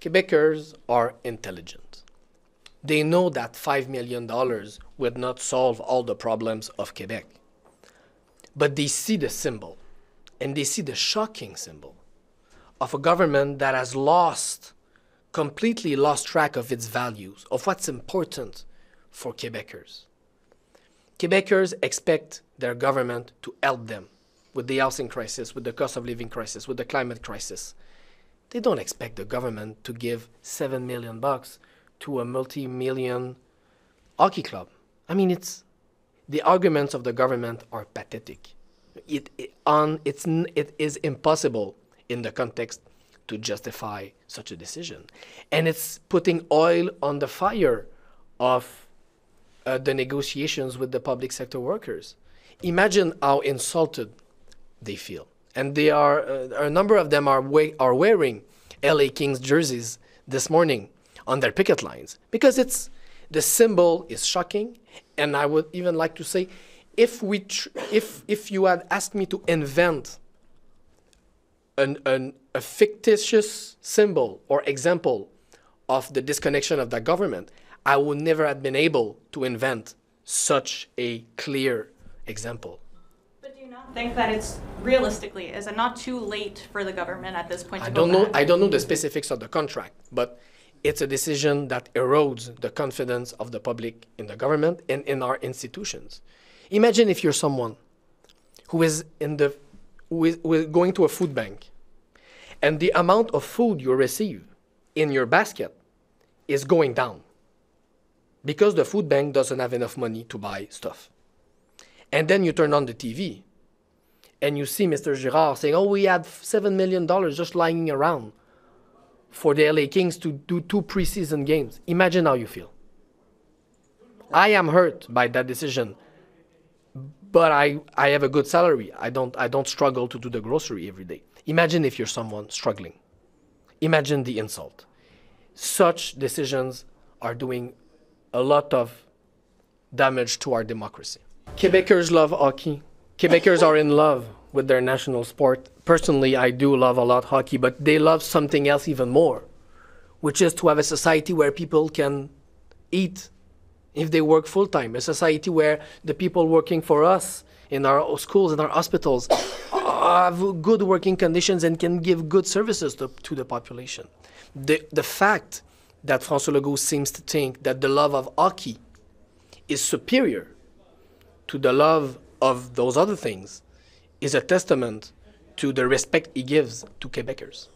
Quebecers are intelligent. They know that $5 million would not solve all the problems of Quebec. But they see the symbol, and they see the shocking symbol of a government that has lost, completely lost track of its values, of what's important for Quebecers. Quebecers expect their government to help them with the housing crisis, with the cost of living crisis, with the climate crisis. They don't expect the government to give 7 million bucks to a multi-million hockey club. I mean, it's the arguments of the government are pathetic. It, it, on, it's, it is impossible in the context to justify such a decision. And it's putting oil on the fire of uh, the negotiations with the public sector workers. Imagine how insulted they feel and they are uh, a number of them are we- are wearing LA Kings jerseys this morning on their picket lines. Because it's the symbol is shocking. And I would even like to say if we if if you had asked me to invent an, an a fictitious symbol or example of the disconnection of the government I would never have been able to invent such a clear example not think that it's realistically, is it not too late for the government at this point I don't know. back? I don't know the specifics of the contract, but it's a decision that erodes the confidence of the public in the government and in our institutions. Imagine if you're someone who is in the who is, who is going to a food bank, and the amount of food you receive in your basket is going down because the food bank doesn't have enough money to buy stuff. And then you turn on the TV and you see Mr. Girard saying, "Oh, we had seven million dollars just lying around for the LA Kings to do two preseason games." Imagine how you feel. I am hurt by that decision, but I, I have a good salary. I don't I don't struggle to do the grocery every day. Imagine if you're someone struggling. Imagine the insult. Such decisions are doing a lot of damage to our democracy. Quebecers love hockey. Quebecers are in love with their national sport. Personally, I do love a lot hockey, but they love something else even more, which is to have a society where people can eat if they work full time, a society where the people working for us in our schools and our hospitals have good working conditions and can give good services to, to the population. The, the fact that François Legault seems to think that the love of hockey is superior to the love of those other things is a testament to the respect he gives to Quebecers.